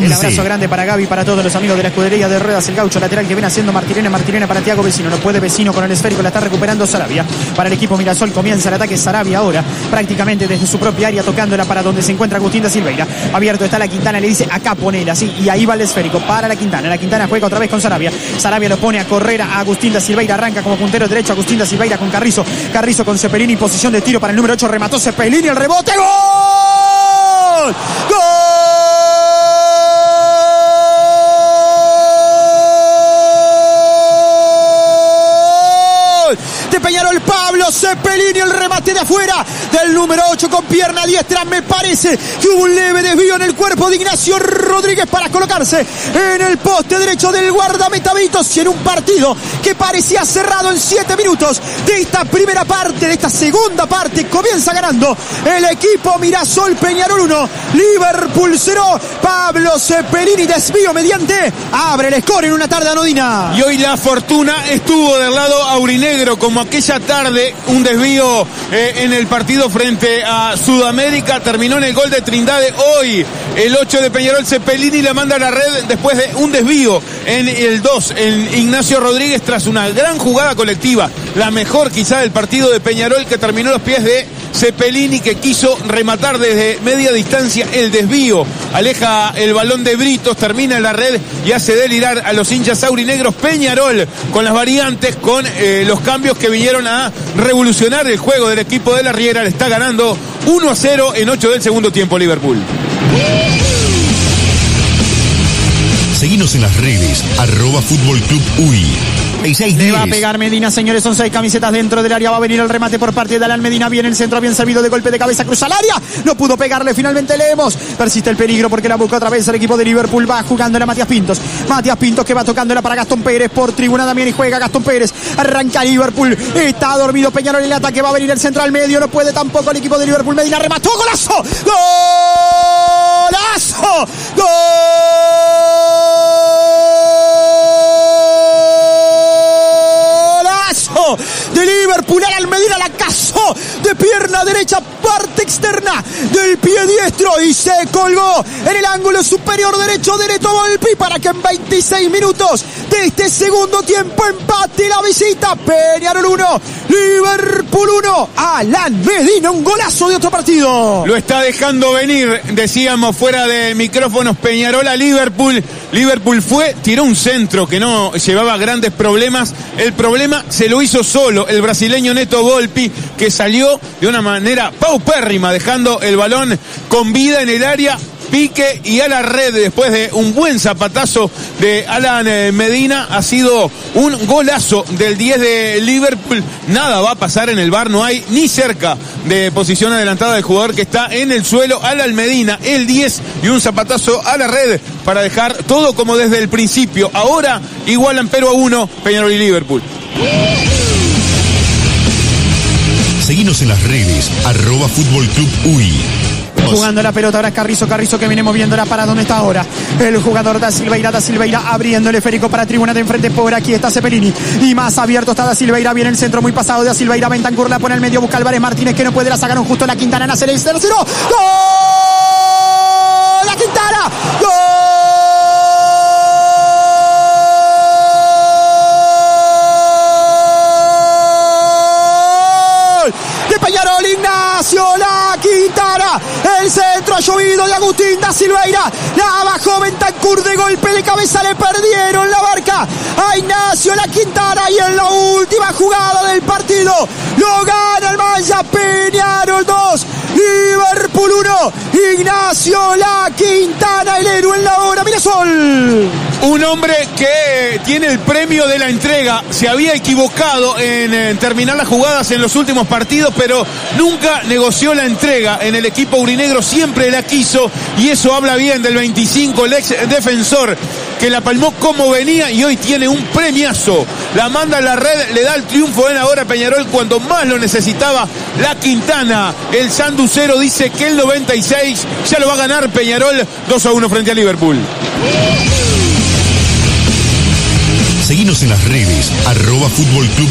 El abrazo grande para Gaby, para todos los amigos de la escudería de Ruedas, el gaucho lateral que viene haciendo Martirena, Martirena para Tiago Vecino, no puede Vecino con el esférico, la está recuperando Sarabia. Para el equipo Mirasol comienza el ataque Sarabia ahora, prácticamente desde su propia área, tocándola para donde se encuentra Agustín da Silveira. Abierto está la Quintana, le dice acá ponela, sí, y ahí va el esférico para la Quintana. La Quintana juega otra vez con Sarabia. Sarabia lo pone a correr a Agustín da Silveira, arranca como puntero derecho Agustín da Silveira con Carrizo. Carrizo con Cepelini, posición de tiro para el número 8, remató Cepelini, el rebote, ¡Gol! Peñarol Pablo Cepelini, el remate de afuera del número 8 con pierna diestra. Me parece que hubo un leve desvío en el cuerpo de Ignacio Rodríguez para colocarse en el poste derecho del guardameta Vitos y en un partido que parecía cerrado en 7 minutos de esta primera parte, de esta segunda parte. Comienza ganando el equipo Mirasol Peñarol 1, Liverpool 0. Pablo Cepelini desvío mediante abre el score en una tarde anodina. Y hoy la fortuna estuvo del lado aurinegro como aquella tarde un desvío eh, en el partido frente a Sudamérica. Terminó en el gol de Trindade. Hoy el 8 de Peñarol Cepelini la manda a la red después de un desvío en el 2 en Ignacio Rodríguez tras una gran jugada colectiva. La mejor quizá del partido de Peñarol que terminó los pies de Cepelini que quiso rematar desde media distancia el desvío. Aleja el balón de Britos, termina en la red y hace delirar a los hinchas aurinegros Peñarol con las variantes, con eh, los cambios que vinieron a revolucionar el juego del equipo de la Riera. Le está ganando 1 a 0 en 8 del segundo tiempo Liverpool. Seguimos en las redes, arroba Fútbol Club UI. Le va a pegar Medina, señores. Son seis camisetas dentro del área. Va a venir el remate por parte de Alan Medina. Viene el centro, bien servido de golpe de cabeza. Cruza al área. No pudo pegarle. Finalmente leemos. Persiste el peligro porque la busca otra vez el equipo de Liverpool. Va jugando a Matías Pintos. Matías Pintos que va tocándola para Gastón Pérez. Por tribuna también y juega Gastón Pérez. Arranca Liverpool. Está dormido Peñarol en el ataque. Va a venir el centro al medio. No puede tampoco el equipo de Liverpool. Medina remató. ¡Golazo! ¡Golazo! De Liverpool al Medina la casó de pierna derecha, parte externa del pie diestro y se colgó en el ángulo superior derecho de Neto Volpi para que en 26 minutos este segundo tiempo empate la visita. Peñarol 1, Liverpool 1, Alan Medina, un golazo de otro partido. Lo está dejando venir, decíamos fuera de micrófonos Peñarol a Liverpool. Liverpool fue, tiró un centro que no llevaba grandes problemas. El problema se lo hizo solo el brasileño Neto Volpi, que salió de una manera paupérrima, dejando el balón con vida en el área pique y a la red después de un buen zapatazo de Alan eh, Medina. Ha sido un golazo del 10 de Liverpool. Nada va a pasar en el bar, no hay ni cerca de posición adelantada del jugador que está en el suelo. Alan Medina, el 10 y un zapatazo a la red para dejar todo como desde el principio. Ahora igualan pero a uno Peñarol y Liverpool. Seguimos en las redes, arroba Fútbol Club UI. Jugando la pelota ahora es Carrizo, Carrizo que viene moviéndola para donde está ahora. El jugador da Silveira, da Silveira abriendo el esférico para tribuna de enfrente. Por aquí está Cepelini. Y más abierto está da Silveira. Viene el centro muy pasado de Silveira. Bentancur la pone al medio. Busca Álvarez Martínez que no puede. La sacaron justo la Quintana. Nace el 0 ¡Gol! Agustín da Silveira. La bajó Bentancur de golpe de cabeza. Le perdieron la barca a Ignacio La Quintana. Y en la última jugada del partido lo gana el Maya Peñarol 2. Liverpool 1. Ignacio La Quintana, el héroe en la hora. Mirasol. Un hombre que tiene el premio de la entrega. Se había equivocado en, en terminar las jugadas en los últimos partidos, pero nunca negoció la entrega en el equipo urinegro. Siempre la quiso y eso habla bien del 25, el ex defensor que la palmó como venía y hoy tiene un premiazo. La manda a la red, le da el triunfo en ahora Peñarol cuando más lo necesitaba la Quintana. El Sanducero dice que el 96 ya lo va a ganar Peñarol 2 a 1 frente a Liverpool. Seguimos en las redes, arroba Fútbol Club.